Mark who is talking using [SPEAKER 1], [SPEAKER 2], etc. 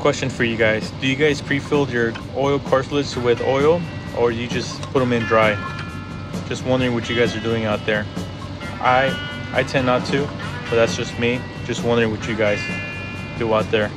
[SPEAKER 1] Question for you guys. Do you guys pre-fill your oil cartridges with oil or you just put them in dry? Just wondering what you guys are doing out there. I I tend not to, but that's just me. Just wondering what you guys do out there.